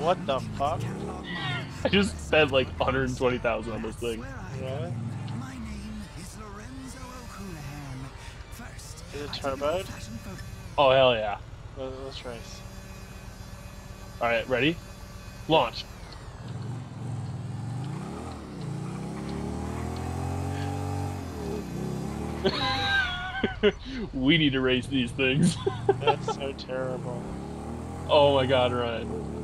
the fuck? I just spent like 120,000 on this thing. Really? Is it turboed? Oh hell yeah! Let's, let's race. All right, ready? Launch. we need to race these things. That's so terrible. oh my god, Ryan.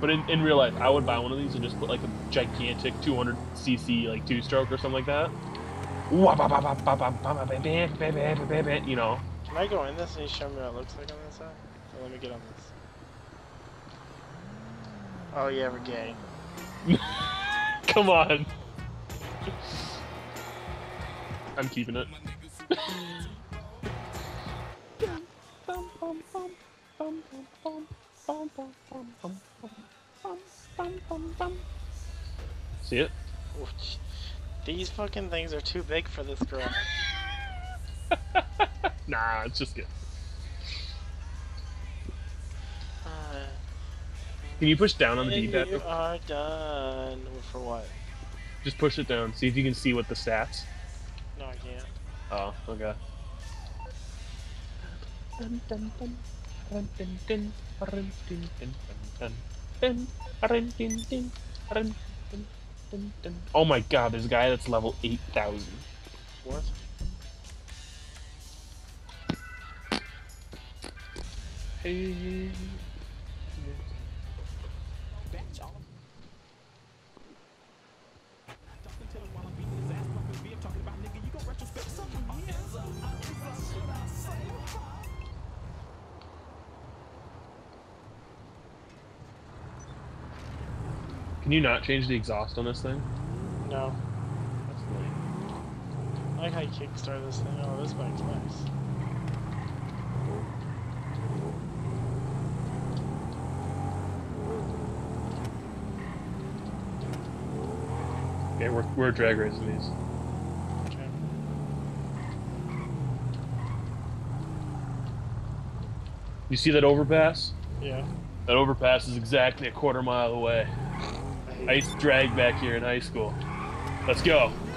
But in, in real life, I would buy one of these and just put like a gigantic 200cc like two stroke or something like that. You know. Can I go in this and you show me what it looks like on this side? So let me get on this. Oh yeah, we're gay. Come on. I'm keeping it. See it? Oof. These fucking things are too big for this garage. Nah, it's just good. Uh, Can you push down on the D-pad? you are done. For what? Just push it down. See if you can see what the stats. No, I can't. Oh, okay. Oh my god, there's a guy that's level 8000. What? Hey. Can you not change the exhaust on this thing? No. That's lame. I like how you kickstart this thing. Oh, this bike's nice. Okay, we're, we're drag racing these. Okay. You see that overpass? Yeah. That overpass is exactly a quarter mile away. I used to drag back here in high school. Let's go.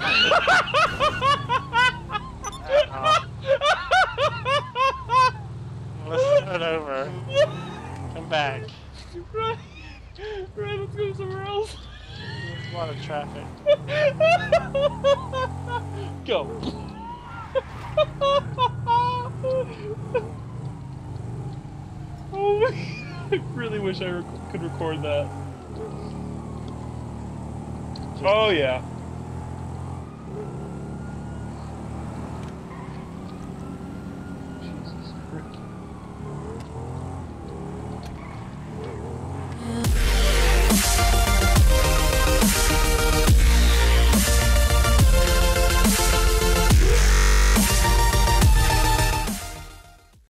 Let's start over. Come back. right, right, let's go somewhere else. There's a lot of traffic. Go. oh my, I really wish I rec- could record that. Oh, yeah. Jesus Christ.